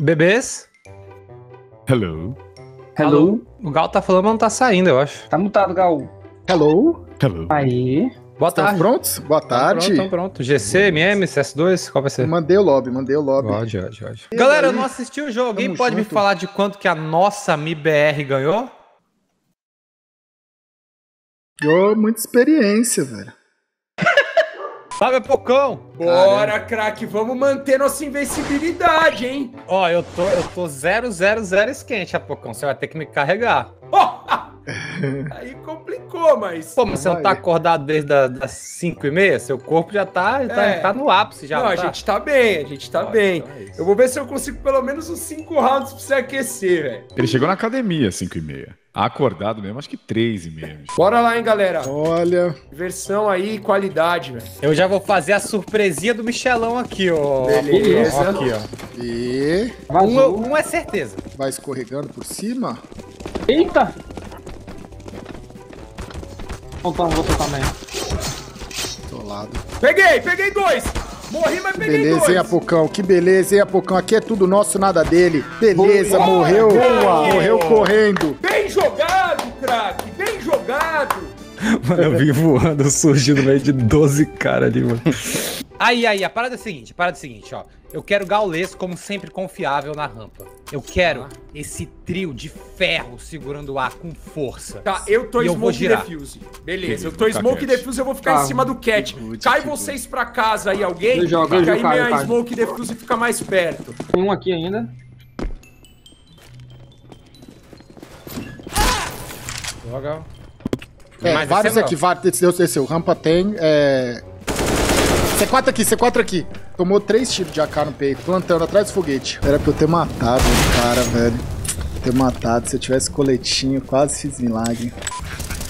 Bebês? Hello. Hello. O Gal tá falando, mas não tá saindo, eu acho. Tá mutado, Gal. Hello. Hello. Aí. Boa Estamos tarde. prontos? Boa tarde. Então pronto, GC, MM, CS2, qual vai ser? Mandei o lobby, mandei o lobby. Ódio, ódio, ódio. Galera, eu aí? não assisti o jogo. Alguém Tamo pode me junto. falar de quanto que a nossa MIBR ganhou? Ganhou muita experiência, velho. Sabe, Pocão? Bora, craque, vamos manter nossa invencibilidade, hein? Ó, eu tô, eu tô 000 esquente, a Pocão. Você vai ter que me carregar. Aí complicou, mas. Pô, mas você não tá acordado desde a- das 5 e meia? Seu corpo já tá, já tá, É. tá no ápice já. não, a tá? gente tá bem, a gente tá bem. então é. Eu vou ver se eu consigo pelo menos uns 5 rounds pra você aquecer, velho. Ele chegou na academia às 5 e meia. Acordado mesmo, acho que 3 e meia. Bora lá, hein, galera. Olha, Versão aí, qualidade, velho. Eu já vou fazer a surpresinha do Michelão aqui, ó. Beleza. Ó, Aqui, ó. e Um, um é certeza. vai escorregando por cima. Eita! Então você também. Atolado. Peguei, peguei dois. Morri, mas peguei Beleza, dois. hein, Apocão? Que beleza, hein, Apocão? Aqui é tudo nosso, nada dele. Beleza, Boa, morreu. boa. Morreu correndo. Bem jogado, craque, bem jogado. Mano, eu vim voando, surgindo no meio de 12 caras ali, mano. Aí, aí, a parada é a seguinte, a parada é a seguinte, ó. Eu quero Gaules como sempre confiável na rampa. Eu quero esse trio de ferro segurando o ar com força. Tá, eu tô E eu Smoke girar. Defuse. Beleza, eu tô tá, Smoke Cat. Defuse, eu vou ficar Tá. em cima do Cat. good, Cai que vocês pra casa aí, alguém. Eu jogo, eu jogo, aí Caio, minha Caio. Smoke Defuse fica mais perto. Tem um aqui ainda. Boa, Gal. É, Mas vários esse é aqui, vários. Desceu, desceu. Rampa tem. É... C4 aqui, C4 aqui. Tomou três tiros de AK no peito, plantando atrás do foguete. Era pra eu ter matado o cara, velho. Ter matado. Se eu tivesse coletinho, quase fiz milagre.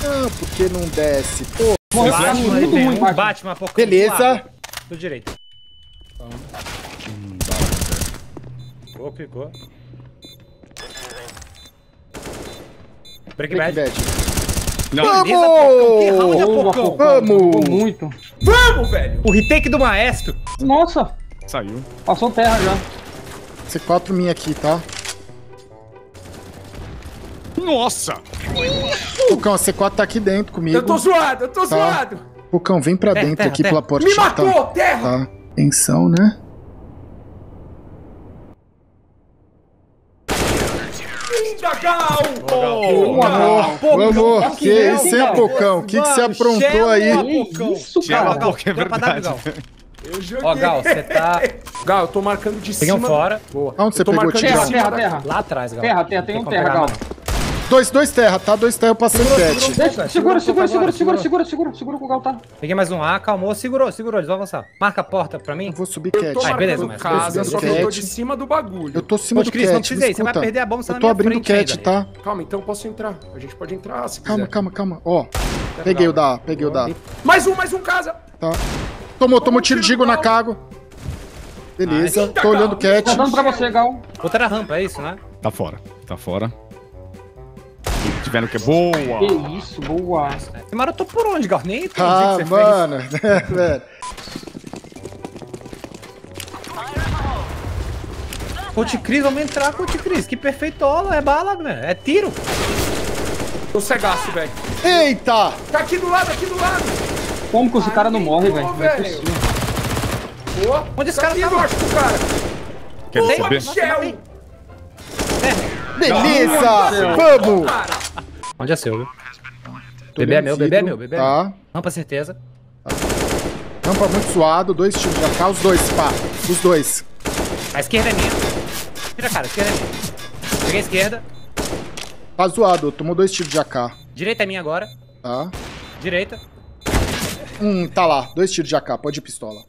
Ah, porque não desce? Pô, Bom, Batman, muito ruim, um Batman. Batman, Pocão. beleza. Do direito. Clicou, clicou. Break Break bad. bad. Não, Beleza, Pocão. Que round, Boa, Pocão. Pocão. Vamos! Muito. Vamos, velho. O retake do maestro. Nossa! saiu. Passou terra já. C4 minha aqui, tá? Nossa! Pucão, a C4 tá aqui dentro comigo. Eu tô zoado, eu tô zoado. Pucão, vem pra Terra, dentro terra, aqui terra. pela Me portinha. matou, Tá? terra. tá. Atenção, né? Linda, Gal. Vamos, vamos. Que é isso, hein, Pocão? O que, que você aprontou chama aí? isso, Chama cara? a Pocão, é Deu pra dar, verdade. Gal. Eu joguei. Ó, Gal, você tá. Gal, eu tô marcando de Peguei um cima. fora. Boa. Aonde você Eu tô pegou o marcando de tiro? Terra, cima terra, terra. Lá atrás, Gal. Terra, terra, tem um terra, Gal. Dois, dois terra, tá? Dois terra, eu passei o cat. Deixa, segura, segura, segura, segura, segura, segura, segura com o Gal tá. Peguei mais um A, acalmou, segurou, segurou, eles vão avançar. Marca a porta pra mim. Eu vou subir cat. tô Ai, beleza, mas- casa, só que eu tô de cima do bagulho. Eu tô acima Pô, do cat, não precisa me você vai perder a bomba, você tá Eu na tô abrindo cat, ainda. tá? Calma, então eu posso entrar. A gente pode entrar se Calma, quiser. calma, calma. Ó, peguei o da, peguei o da. Mais um, mais um casa. Tá. Tomou, tomou tiro de na cago. Beleza, tô olhando o cat. Tá dando pra você, Gal. Outra rampa, é isso, né? Tá fora. Tá fora. Tiveram que é boa. Que isso, boa. Você marotou por onde, Gal? Nem entendi Ah, o que você mano. velho. fez. Coach Cris, vamos entrar, Coach Cris. Que perfeitola, é bala, né? É tiro. Tô cegaço, velho. Eita! Tá aqui do lado, aqui do lado. Como que esse cara não morre, velho? Não é velho. possível. Boa. Onde esse tá cara aqui tava? embaixo do cara. Quer Boa, saber? Michel. Beleza! Vamos! Onde é seu, viu? Bebê é meu, bebê é meu, bebê é meu. Tá. Rampa certeza. Rampa muito suado, dois tiros de AK, os dois, pá. Os dois. A esquerda é minha. Tira, cara, a esquerda é minha. Peguei a esquerda. Tá zoado, tomou dois tiros de AK. Direita é minha agora. Tá. Direita. Hum, tá lá. Dois tiros de AK, pode ir pistola.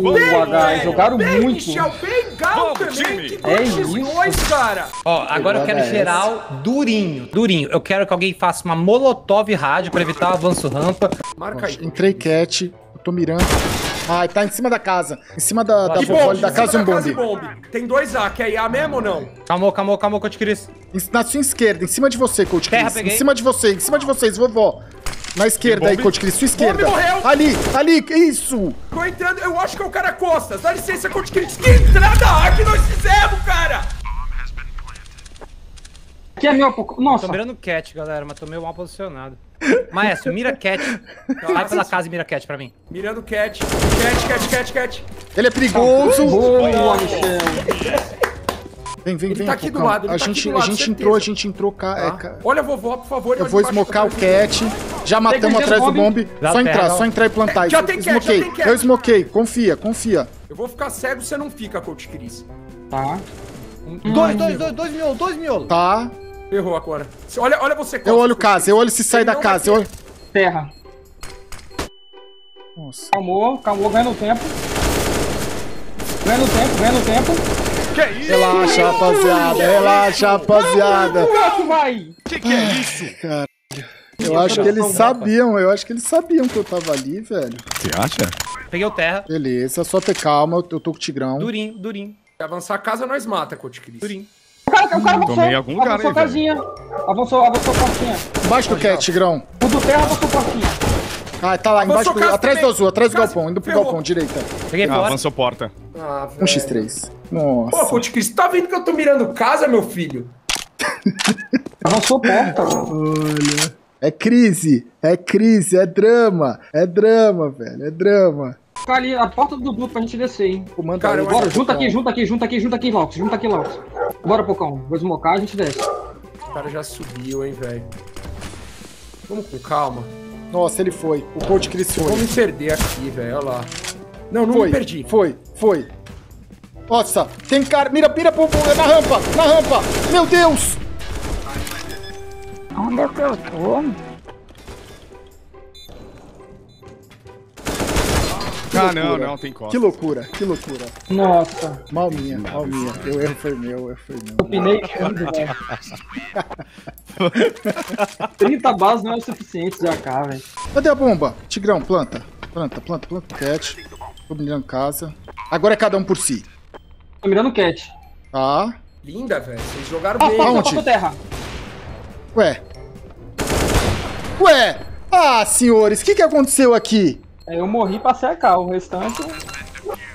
Boa, guys. Jogaram bem, muito. Michel, bem Gal também. time. Que É 2x2, cara. Ó, agora eu quero Jogada geral durinho. Durinho. Eu quero que alguém faça uma molotov rádio pra evitar o avanço rampa. Marca aí. Entrei cat, eu tô mirando. Ai, tá em cima da casa. Em cima da, da Que vovó da casa um bombe. e. Tem dois A, quer A mesmo ou não? Calmou, calmou, calmou, Coach Cris. Na sua esquerda, em cima de você, Coach Chris. Em cima de você, em cima de vocês, vovó. Na esquerda aí, Coach Cris, sua esquerda. Bombe morreu. Ali, ali, isso. Tô entrando, eu acho que é o cara costas. Dá licença, Coach Chris. Que entrada que nós fizemos, cara! Aqui é meu, pô. Nossa. Tô mirando cat, galera, mas tô meio mal posicionado. Maestro, mira cat. Vai pela casa e mira cat pra mim. Mirando cat. Cat, cat, cat, cat. Ele é perigoso. Boa, Michel. Vem, vem, Ele vem. tá aqui do Pocão. lado, ele a tá aqui gente, do lado, a gente certeza. entrou, a gente entrou cá. é, Tá? ca- Olha a vovó, por favor. Eu vou smocar o tá vendo? Já matamos atrás do bomb. bomb. Dá Só entrar, só entrar e plantar. Já tem. Eu smokei. Confia, confia. Eu vou ficar cego, você não fica, Coach Chris. Tá. Dois, dois, dois, dois miolos, dois miolos. Tá. Errou agora. Olha, olha você, Eu olho casa, eu olho se sai da casa. Eu olho. Terra. Nossa. Calmou, calmou, ganhando tempo. Ganhando tempo, ganhando tempo. Relaxa, rapaziada. Relaxa, rapaziada. Gato vai! Que que é isso? Eu acho que eles sabiam, eu acho que eles sabiam que eu tava ali, velho. Você acha? Peguei o terra. Beleza, só ter calma, eu tô com o Tigrão. Durinho, durinho, Se avançar a casa, nós mata, Coach Chris. durinho. O cara, o cara avançou. Tomei algum lugar avançou aí, velho. casinha. Avançou, avançou portinha. Embaixo do cat, Tigrão. O do terra avançou portinha. Ah, tá lá, embaixo do. Atrás do azul, atrás do galpão, indo pro ferrou. galpão, direita. Peguei Ah, avançou porta. Ah, velho. 1x3. Pô, Nossa. Coach Chris, tá vendo que eu tô mirando casa, meu filho? Avançou porta. Olha. É crise, é crise, é drama, é drama, velho, é drama. Ficar ali, a porta do Dudu pra gente descer, hein. Pô, manda Cara, aí, Bora, junta aqui, junta aqui, junta aqui, junta aqui, Lox. Junta aqui, Lox. Bora, Pocão. Vou desmocar, a gente desce. O cara já subiu, hein, velho. Vamos com calma. Nossa, ele foi. O coach Chris foi. me perder aqui, velho. Olha lá. Não, não Foi, me perdi. foi, foi. Nossa, tem cara. Mira, mira pro, pro- na rampa, na rampa. Meu Deus! Onde é que eu tô? Ah, não, não, tem costa. Que loucura, que loucura. Nossa, Mal minha, mal minha. O erro foi meu, o erro foi meu. eu pinei tudo, velho. 30 balas não é o suficiente de AK, velho. Cadê a bomba? Tigrão, planta. Planta, planta, planta. Cat. Tô mirando casa. Agora é cada um por si. Tô mirando o cat. Tá. Linda, velho. Vocês jogaram Ah, bem. passou, Aonde? terra. Ué. Ué. Ah, senhores, o que, que aconteceu aqui? É, eu morri pra secar, o restante...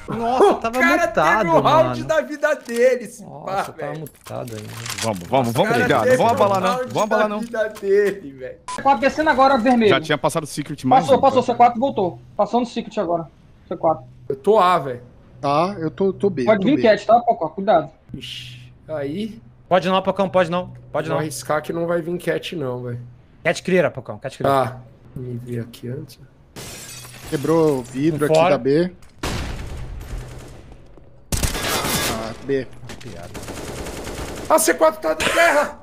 Nossa, eu tava o cara mutado, teve o round mano. da vida dele, esse Nossa, pá, tava mutado aí. Vamos, vamos, vamos brigar. Não vamos o abalar, não. Vamos abalar, da não. vida dele, velho. C4 descendo agora, vermelho. Já tinha passado o Secret mais Passou, um, passou, tá? C4 voltou. Passou no Secret agora. C4. Eu tô A, velho. Tá, eu tô, tô B. Pode tô vir cat, tá, Pocó? Cuidado. Ixi, aí, Pode não, Pocão, pode não. Pode vou não. arriscar que não vai vir cat não, velho. Cat clear, Pocão, cat clear. Ah, me vi aqui antes. Quebrou o vidro aqui Fora. da B. Ah, B. Ah, C4 tá de terra!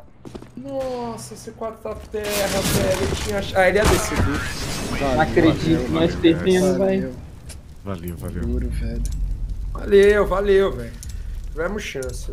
Nossa, C4 tá de terra, velho. Eu tinha... ach- Ah, ele ia descer. viu? Não acredito, nós perdemos, velho. Valeu, Valeu, valeu. duro, velho. Valeu, valeu, velho. Tivemos chance.